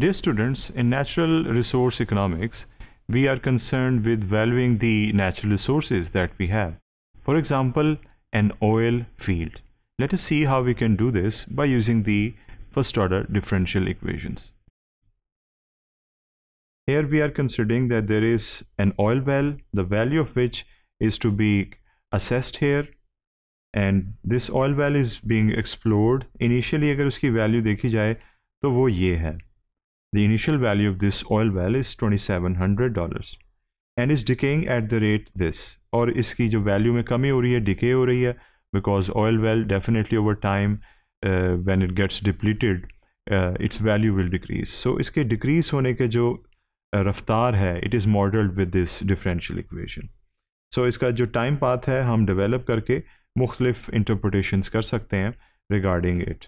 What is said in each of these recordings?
Dear students, in natural resource economics, we are concerned with valuing the natural resources that we have. For example, an oil field. Let us see how we can do this by using the first order differential equations. Here we are considering that there is an oil well, the value of which is to be assessed here and this oil well is being explored. Initially अगर उसकी value देखी जाए तो वो ये है The initial value of this oil well is $2700 and is decaying at the rate this और इसकी जो value में कमी हो रही है decay हो रही है because oil well definitely over time uh, when it gets depleted uh, its value will decrease so इसके decrease होने के जो uh, रफ्तार है it is modeled with this differential equation so इसका जो time path है हम develop करके मुख्तलिफ़ interpretations कर सकते हैं regarding it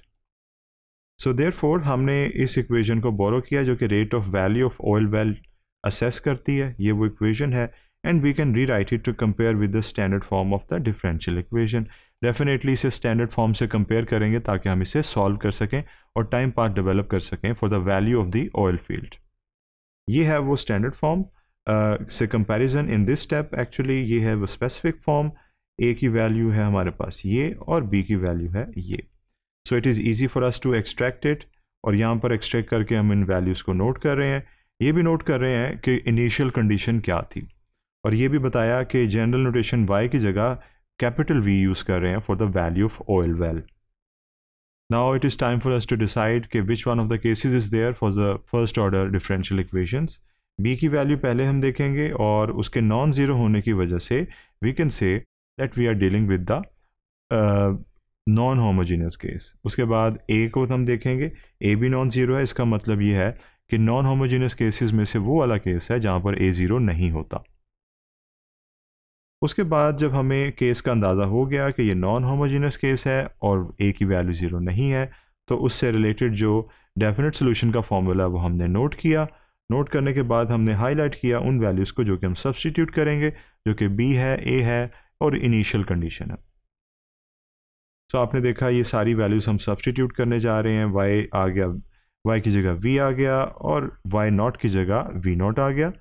सो देयर फोर हमने इस इक्वेशन को बोरो किया जो कि rate of value of oil well assess करती है। ये वो इक्वेशन है। And we can rewrite it to compare with the standard form of the differential equation definitely इसे स्टैंडर्ड फॉर्म से कंपेयर करेंगे ताकि हम इसे सॉल्व कर सकें और टाइम पार्ट डेवलप कर सकें for the value of the oil field ये है वो स्टैंडर्ड फॉर्म से comparison in this step actually ये है वो स्पेसिफिक फॉर्म ए की वैल्यू है हमारे पास ये और बी की वैल्यू है ये। So it is easy for us to extract it और यहाँ पर एक्सट्रैक्ट करके हम इन वैल्यूज़ को नोट कर रहे हैं। ये भी नोट कर रहे हैं कि इनिशियल कंडीशन क्या थी। और ये भी बताया कि जनरल नोटेशन वाई की जगह कैपिटल वी यूज़ कर रहे हैं for the value of oil well now it is time for us to decide कि which one of the cases is there for the first order differential equations B की value पहले हम देखेंगे और उसके नॉन ज़ीरो होने की वजह से we can say that we are dealing with the non homogeneous case उसके बाद ए को हम देखेंगे। ए भी नॉन ज़ीरो है, इसका मतलब ये है कि नॉन होमोजीनियस केसेस में से वो वाला केस है जहाँ पर ए ज़ीरो नहीं होता। उसके बाद जब हमें केस का अंदाज़ा हो गया कि ये नॉन होमोजीनियस केस है और ए की वैल्यू ज़ीरो नहीं है तो उससे रिलेटेड जो डेफिनेट सोल्यूशन का फॉर्मूला वो हमने नोट किया। नोट करने के बाद हमने हाईलाइट किया उन वैल्यूज़ को जो कि हम सब्सटीट्यूट करेंगे, जो कि बी है ए है और इनिशियल कंडीशन है। सो so, आपने देखा ये सारी वैल्यूज़ हम सब्सटीट्यूट करने जा रहे हैं। वाई आ गया वाई की जगह वी आ गया और वाई नॉट की जगह वी नॉट आ गया।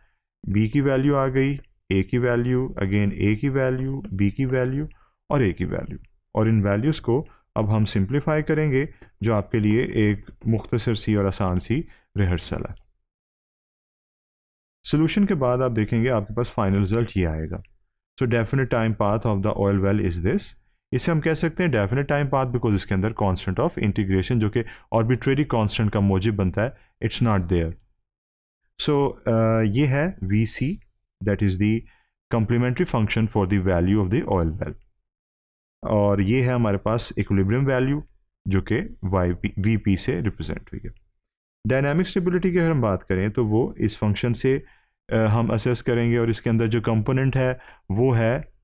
बी की वैल्यू आ गई ए की वैल्यू अगेन ए की वैल्यू बी की वैल्यू और ए की वैल्यू और इन वैल्यूज़ को अब हम सिंप्लीफाई करेंगे जो आपके लिए एक मुख्तसर सी और आसान सी रिहर्सल है। सोल्यूशन के बाद आप देखेंगे आपके पास फाइनल रिज़ल्ट ये आएगा। So definite time path of the oil well is this इसे हम कह सकते हैं डेफिनेट टाइम पाथ बिकॉज़ इसके अंदर कांस्टेंट ऑफ़ इंटीग्रेशन जो कि ऑर्बिट्रेरी कांस्टेंट का मोजिब बनता है इट्स नॉट देयर सो ये है we see that is the complementary function for the value of the oil well और ये है हमारे पास इक्विलिब्रियम वैल्यू जो कि वाई पी वी पी से रिप्रेजेंट हुई है। डायनामिक स्टेबिलिटी की अगर हम बात करें तो वो इस फ़ंक्शन से uh, हम असेस करेंगे और इसके अंदर जो कंपोनेंट है वो है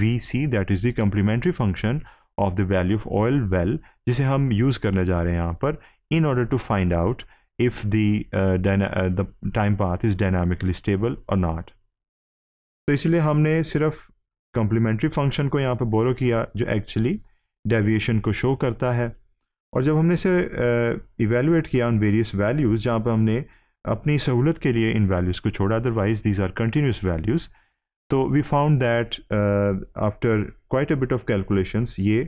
we see that is the complementary function of the value of oil well जिसे हम यूज़ करने जा रहे हैं यहाँ पर in order to find out if the time path is dynamically stable और नॉट तो इसलिए हमने सिर्फ़ कम्प्लीमेंट्री फ़ंक्शन को यहाँ पर बोरो किया जो एक्चुअली डेविएशन को शो करता है। और जब हमने इसे इवेलुएट uh, किया उन वेरियस वैल्यूज़ जहाँ पर हमने अपनी सहूलत के लिए इन वैल्यूज़ को छोड़ा otherwise these are continuous values तो we found that after quite a bit of calculations ये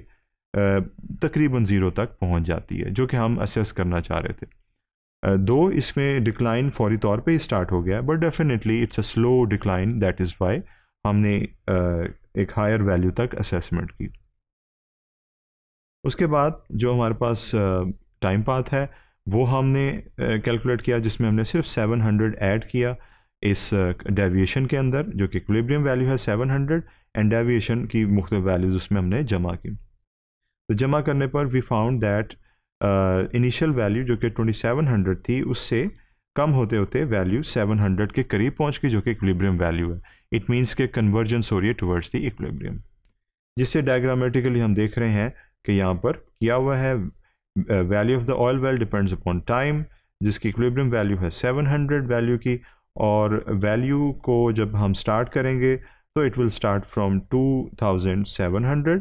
uh, तकरीबन ज़ीरो तक पहुँच जाती है जो कि हम असेस करना चाह रहे थे। Uh, दो इसमें डिक्लाइन फौरी तौर पे स्टार्ट हो गया but definitely it's a slow decline that is why हमने uh, एक हायर वैल्यू तक असेसमेंट की। उसके बाद जो हमारे पास टाइम uh, पाथ है वो हमने कैलकुलेट uh, किया जिसमें हमने सिर्फ़ 700 ऐड किया। इस डेविएशन के अंदर, जो कि इक्विलिब्रियम वैल्यू है 700 एंड डेविएशन की मुख्त वैल्यूज़ उसमें हमने जमा की। तो जमा करने पर we found that initial value जो कि 2700 थी, उससे कम होते होते वैल्यू 700 के करीब पहुँच गई, जो कि इक्विलिब्रियम वैल्यू है। इट मीन्स के कन्वर्जेंस हो रही है टुवर्ड्स द इक्विलिब्रियम जिससे डायग्रामेटिकली हम देख रहे हैं कि यहाँ पर किया हुआ है value of the oil well depends upon time जिसकी इक्विलिब्रियम वैल्यू है 700 वैल्यू की और वैल्यू को जब हम स्टार्ट करेंगे तो it will start from 2700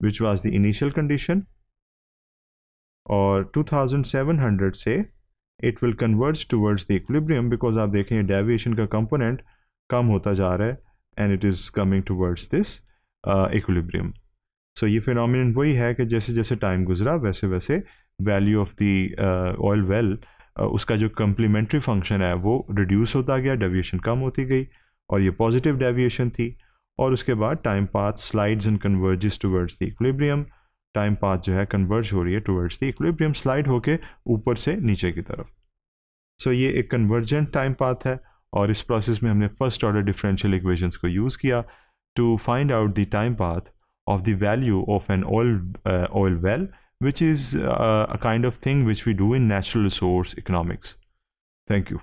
which was the initial condition और 2700 से it will converge towards the equilibrium because आप देखें डेविएशन का कंपोनेंट कम होता जा रहा है and it is coming towards this equilibrium so ये फिनोमिन वही है कि जैसे जैसे टाइम गुजरा वैसे वैसे value of the oil well उसका जो कम्प्लीमेंट्री फ़ंक्शन है वो रिड्यूस होता गया डेविएशन कम होती गई और ये पॉजिटिव डेविएशन थी। और उसके बाद time path slides and converges towards the equilibrium time path जो है कन्वर्ज हो रही है टूवर्ड्स द इक्विलिब्रियम स्लाइड होके ऊपर से नीचे की तरफ़। सो so ये एक कन्वर्जेंट टाइम पाथ है और इस प्रोसेस में हमने फ़र्स्ट ऑर्डर डिफरेंशियल इक्वेशंस को यूज़ किया to find out the time path of value of an oil uh, oil well which is uh, a kind of thing which we do in natural resource economics. Thank you